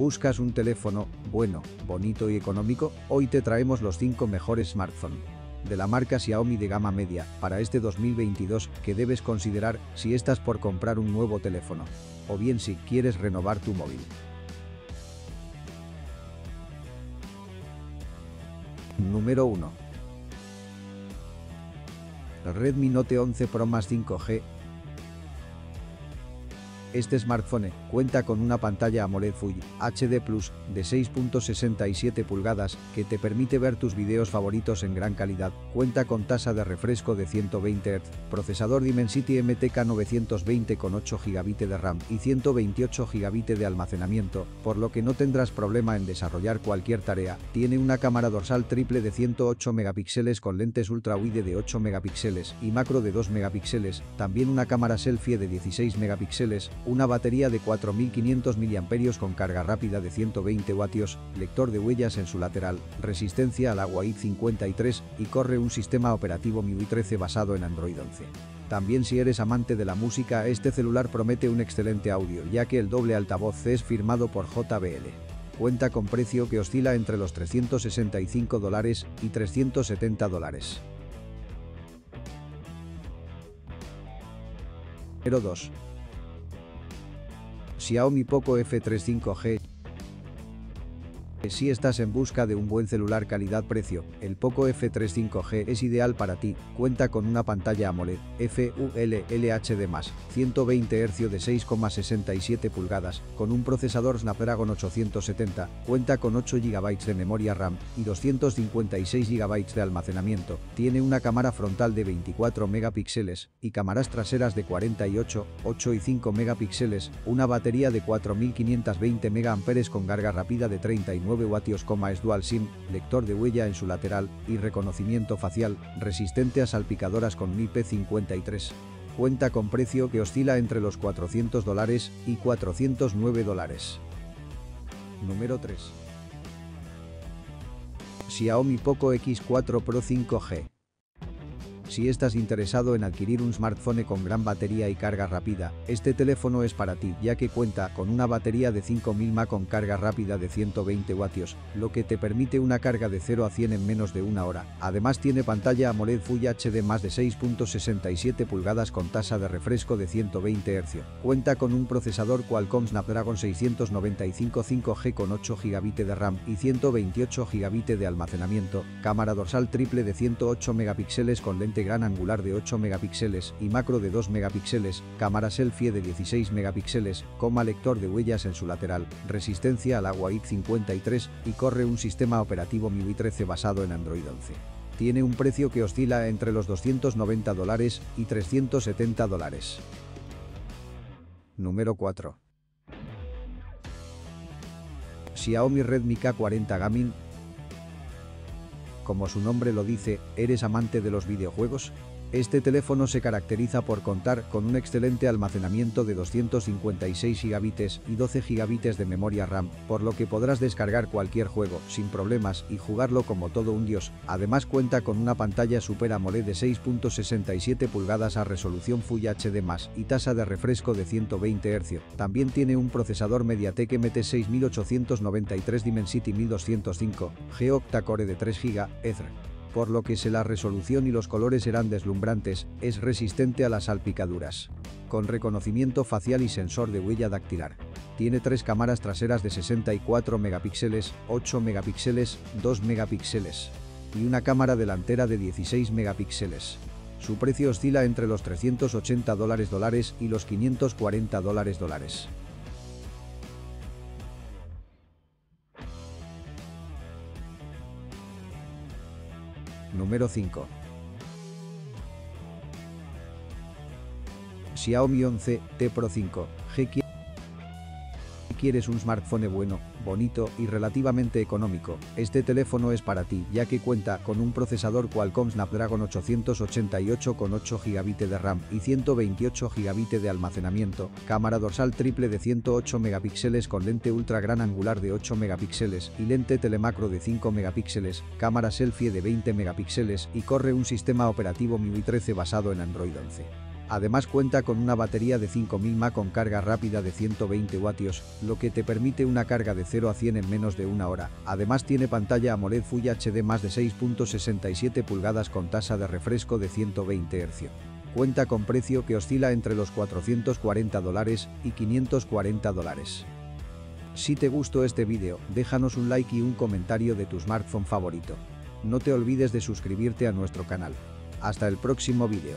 ¿Buscas un teléfono bueno, bonito y económico? Hoy te traemos los 5 mejores smartphones de la marca Xiaomi de gama media para este 2022 que debes considerar si estás por comprar un nuevo teléfono o bien si quieres renovar tu móvil. Número 1. Redmi Note 11 Pro más 5G este smartphone cuenta con una pantalla AMOLED Full HD Plus de 6.67 pulgadas que te permite ver tus videos favoritos en gran calidad, cuenta con tasa de refresco de 120 Hz, procesador Dimensity MTK 920 con 8 GB de RAM y 128 GB de almacenamiento, por lo que no tendrás problema en desarrollar cualquier tarea, tiene una cámara dorsal triple de 108 megapíxeles con lentes ultra wide de 8 megapíxeles y macro de 2 megapíxeles, también una cámara selfie de 16 megapíxeles, una batería de 4500 mAh con carga rápida de 120 vatios, lector de huellas en su lateral, resistencia al agua IP53 y corre un sistema operativo MIUI 13 basado en Android 11. También si eres amante de la música este celular promete un excelente audio ya que el doble altavoz es firmado por JBL. Cuenta con precio que oscila entre los 365 dólares y 370 dólares. 02 Xiaomi Poco F3 5G si estás en busca de un buen celular calidad-precio, el Poco F3 5G es ideal para ti, cuenta con una pantalla AMOLED, FUL LHD+, 120 Hz de 6,67 pulgadas, con un procesador Snapdragon 870, cuenta con 8 GB de memoria RAM y 256 GB de almacenamiento, tiene una cámara frontal de 24 megapíxeles y cámaras traseras de 48, 8 y 5 megapíxeles, una batería de 4520 mAh con carga rápida de 39 9 vatios, es dual SIM, lector de huella en su lateral y reconocimiento facial, resistente a salpicadoras con IP53. Cuenta con precio que oscila entre los 400 dólares y 409 dólares. Número 3. Xiaomi Poco X4 Pro 5G. Si estás interesado en adquirir un smartphone con gran batería y carga rápida, este teléfono es para ti ya que cuenta con una batería de 5000 mAh con carga rápida de 120 vatios, lo que te permite una carga de 0 a 100 en menos de una hora. Además tiene pantalla AMOLED Full HD más de 6.67 pulgadas con tasa de refresco de 120 Hz. Cuenta con un procesador Qualcomm Snapdragon 695 5G con 8 GB de RAM y 128 GB de almacenamiento, cámara dorsal triple de 108 megapíxeles con lente gran angular de 8 megapíxeles y macro de 2 megapíxeles, cámara selfie de 16 megapíxeles, coma lector de huellas en su lateral, resistencia al agua IP53 y corre un sistema operativo MIUI 13 basado en Android 11. Tiene un precio que oscila entre los 290 dólares y 370 dólares. Número 4. Xiaomi Redmi K40 Gaming como su nombre lo dice, ¿eres amante de los videojuegos? Este teléfono se caracteriza por contar con un excelente almacenamiento de 256 GB y 12 GB de memoria RAM, por lo que podrás descargar cualquier juego sin problemas y jugarlo como todo un dios. Además cuenta con una pantalla Super AMOLED de 6.67 pulgadas a resolución Full HD+, y tasa de refresco de 120 Hz. También tiene un procesador MediaTek MT6893 Dimensity 1205, G octa-core de 3 GB, Ether por lo que si la resolución y los colores serán deslumbrantes, es resistente a las salpicaduras. Con reconocimiento facial y sensor de huella dactilar. Tiene tres cámaras traseras de 64 megapíxeles, 8 megapíxeles, 2 megapíxeles y una cámara delantera de 16 megapíxeles. Su precio oscila entre los 380 dólares dólares y los 540 dólares dólares. Número 5. Xiaomi 11 T Pro 5 G quieres un smartphone bueno, bonito y relativamente económico, este teléfono es para ti ya que cuenta con un procesador Qualcomm Snapdragon 888 con 8 GB de RAM y 128 GB de almacenamiento, cámara dorsal triple de 108 megapíxeles con lente ultra gran angular de 8 megapíxeles y lente telemacro de 5 megapíxeles, cámara selfie de 20 megapíxeles y corre un sistema operativo MIUI 13 basado en Android 11. Además cuenta con una batería de 5000 mAh con carga rápida de 120 vatios, lo que te permite una carga de 0 a 100 en menos de una hora. Además tiene pantalla AMOLED Full HD más de 6.67 pulgadas con tasa de refresco de 120 Hz. Cuenta con precio que oscila entre los 440 dólares y 540 dólares. Si te gustó este vídeo, déjanos un like y un comentario de tu smartphone favorito. No te olvides de suscribirte a nuestro canal. Hasta el próximo vídeo.